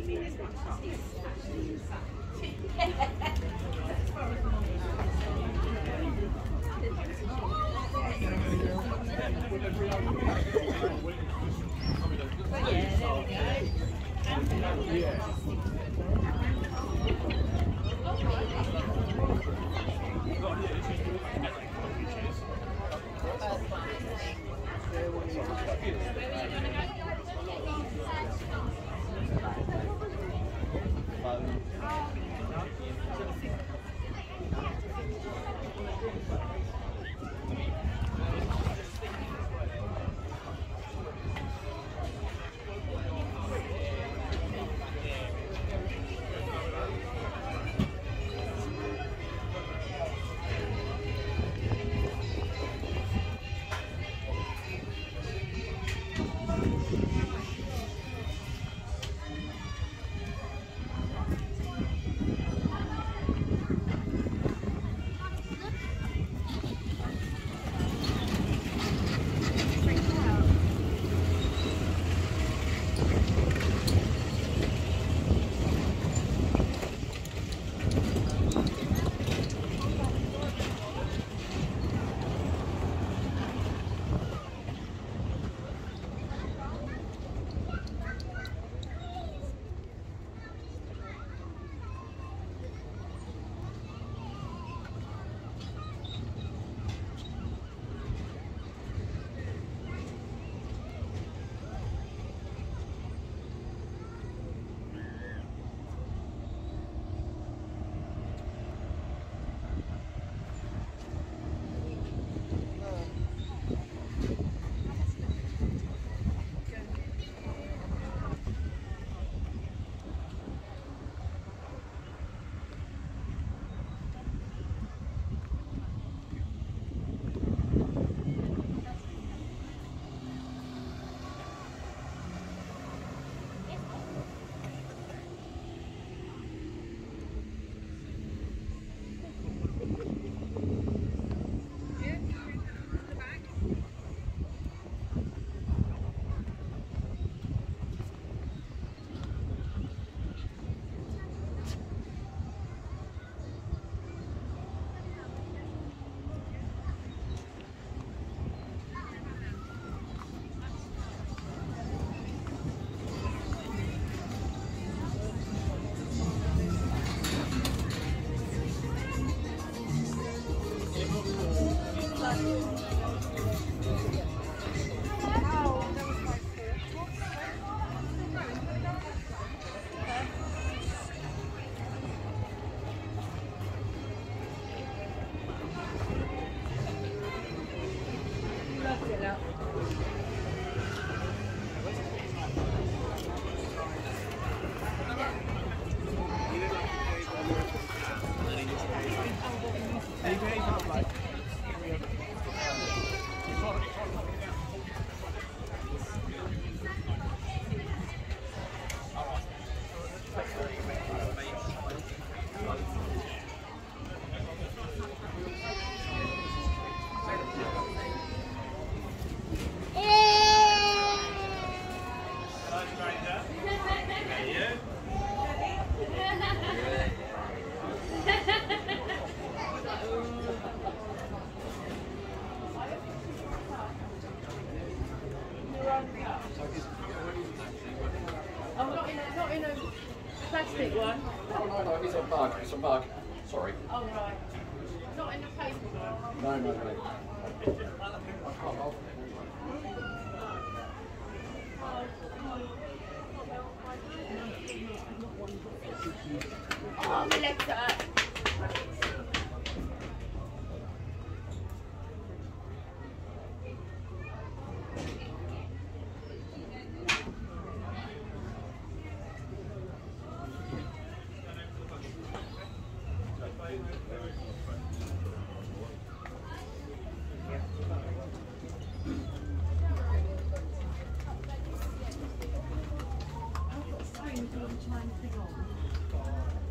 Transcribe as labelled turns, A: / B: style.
A: Tongue out.
B: chuyển động Oh, not in a, not in a plastic one.
C: No, no, no, it's a bug. It's a bug. Sorry.
B: Oh, right. Not in a paper one.
C: No, no, no. I can't hold it.
B: Oh, my legs hurt.
C: which one to out.